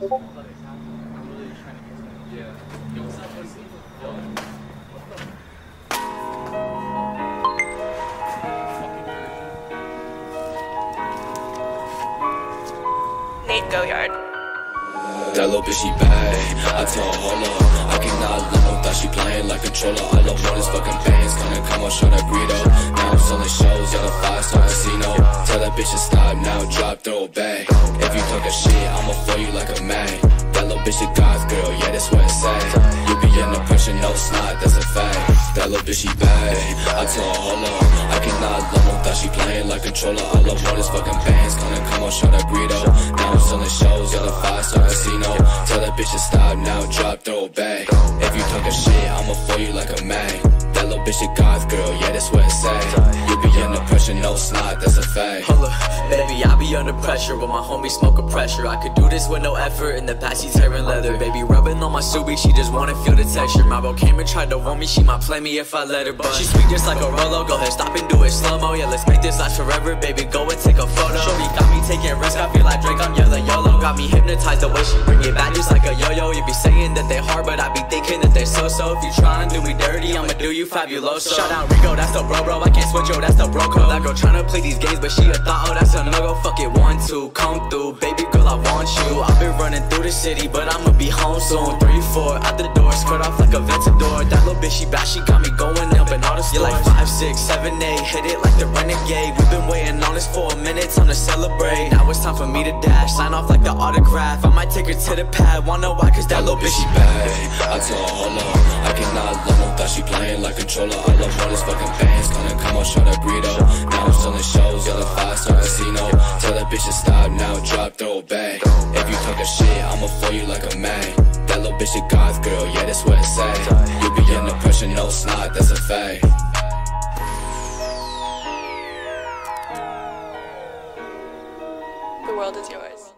Nate Goyard. That little bitch, she bad. I told her, hold up. I cannot let no thought she playing like controller. All I want is fucking bands. Gonna come on, show that Greedo. Now I'm selling shows at a five star casino. Tell that bitch to stop now, drop, throw it back. If you talking shit, I'ma throw you like a man. That little bitch, a goth girl, yeah, that's what it say. You be in under pressure, no snot, that's a fact. That little bitch, she bad. I told her, hold up. I cannot let no thought she playing like controller. All I want is fucking bands. Gonna come on, show that Greedo. Now I'm selling shows at a five star casino. Tell that bitch to stop now, drop, throw it back. If you talking shit, I'ma throw you like a man. That little bitch a goth girl, yeah, that's what it say. No snot, that's a fact. Hold up, baby, I be under pressure with my homie smoking pressure. I could do this with no effort. In the past, she's tearing leather. Baby, rubbing on my subi, she just wanna feel the texture. My bro came and tried to warn me, she might play me if I let her. But she sweet just like a Rolo. Go ahead, stop and do it slow mo. Yeah, let's make this last forever, baby. Go and take a photo. Shorty got me taking risks, I feel like Drake, I'm yelling YOLO. Got me hypnotized the way she bring it back just like a yo yo. You be saying that they hard, but I be thinking that they so so. If you tryna do me dirty, I'ma do you fabuloso. Shout out Rico, that's the bro bro. I can't switch yo, that's the bro code. That girl tryna play these games, but she a thought, oh that's a no go. Fuck it, one two, come through, baby girl, I want you. I've been running through the city, but I'ma be home soon. Three four, out the door, skirt off like a Ventador. That little bitch, she bad, she got me going up in all the stores. You like six seven eight, hit it like the renegade. We've been waiting on this for a minute, time to celebrate. Now it's time for me to dash, sign off like the autograph. I might take her to the pad, wanna why? Cause that little bitch, she bad. I told her, up. I cannot let no thought she playing like controller. All I want is fucking bands. Gonna come on, show that burrito. Now I'm selling shows at a five star casino. Tell that bitch to stop now, drop, throw it back. If you talking shit, I'ma throw you like a man. That little bitch a goth girl, yeah, that's what it say. You be under pressure, no snot, that's a fact. world is yours.